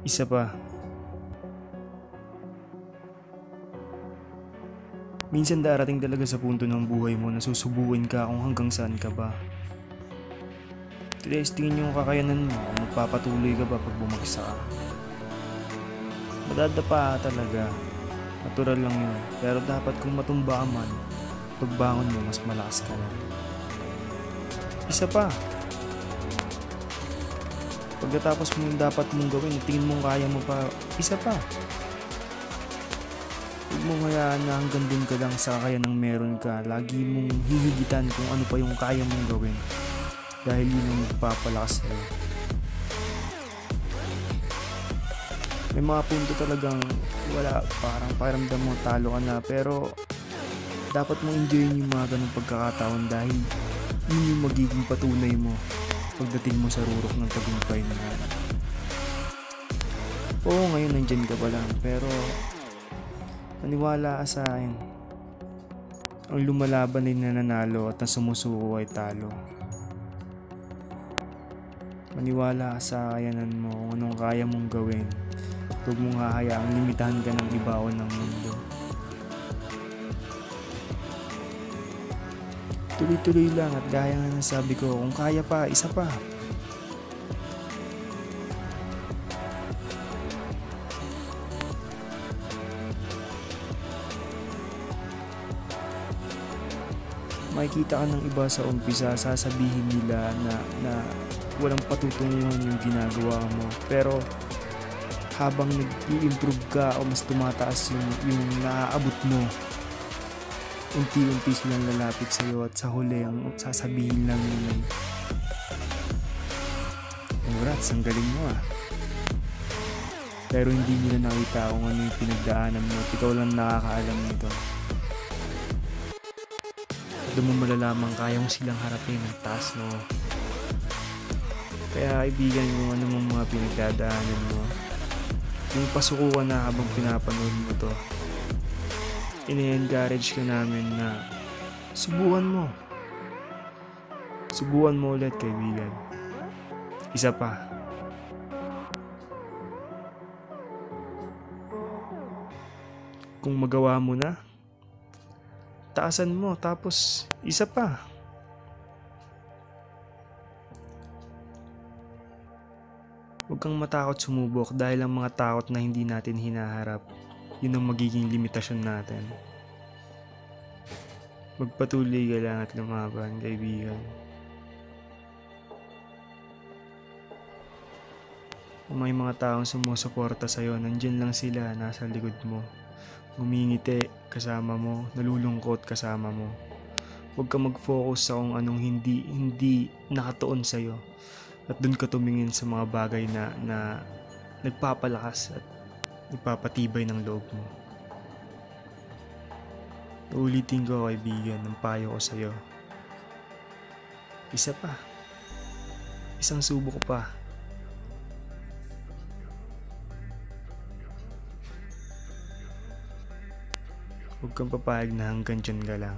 Isa pa. Minsan darating talaga sa punto ng buhay mo na susubuin ka kung hanggang saan ka ba. Testingin yung kakayanan mo kung magpapatuloy ka ba pag bumagsak ka. Madadapa talaga. Natural lang yun. Pero dapat kung matumba ka man, pagbangon mo mas malakas ka na. Isa pa. Pagkatapos mo dapat mong gawin, tingin mong kaya mo pa, isa pa. Huwag mong hayaan na hanggang dun ka lang sa kaya ng meron ka. Lagi mong hihigitan kung ano pa yung kaya mong gawin. Dahil yun ang magpapalakas sa'yo. May mga punto talagang wala, parang pakiramdam mo talo ka na. Pero dapat mong enjoyin yung mga ganong pagkakataon dahil yun yung magiging patunay mo pagdating mo sa rurok ng tagumpay na. Oo, ngayon nandyan ka pa lang, pero maniwala ka sa akin. Ang lumalaban ay nananalo at ang sumusuko ay talo. Maniwala ka sa kakayanan mo anong kaya mong gawin. Huwag mong hahayaang limitahan ka ng iba o ng mundo. Tuloy-tuloy lang at gaya nga ng sabi ko, kung kaya pa, isa pa. Makikita ka ng iba sa umpisa, sasabihin nila na, na walang patutunguhan yung ginagawa mo. Pero habang nag-i-improve ka o mas tumataas yung, yung naaabot mo, unti-unti silang lalapit sa'yo at sa huli ang sasabihin lang nila Congrats, ang galing mo ah. Pero hindi nila nakita kung ano yung pinagdaanan mo at ikaw lang nakakaalam nito. Doon mo malalaman kaya mo silang harapin ng taas no. Kaya kaibigan mo ano mong mga pinagdadaanan mo. Yung pasuko ka na habang pinapanood mo to ini-encourage ka namin na subukan mo. Subukan mo ulit, kaibigan. Isa pa. Kung magawa mo na, taasan mo, tapos isa pa. Huwag kang matakot sumubok dahil ang mga takot na hindi natin hinaharap yun ang magiging limitasyon natin. Magpatuloy ka lang at lumaban, kaibigan. Kung may mga taong sumusuporta sa'yo, nandyan lang sila, nasa likod mo. Ngumingiti kasama mo, nalulungkot kasama mo. Huwag ka mag-focus sa kung anong hindi, hindi nakatuon sa'yo. At doon ka tumingin sa mga bagay na, na nagpapalakas at ipapatibay ng loob mo. Uulitin ko kaibigan ng payo ko sa'yo. Isa pa. Isang subo ko pa. Huwag kang papayag na hanggang dyan ka lang.